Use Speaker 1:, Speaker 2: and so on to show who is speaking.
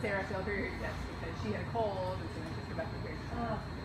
Speaker 1: Sarah fell through her desk because she had a cold and so she took her back to the her.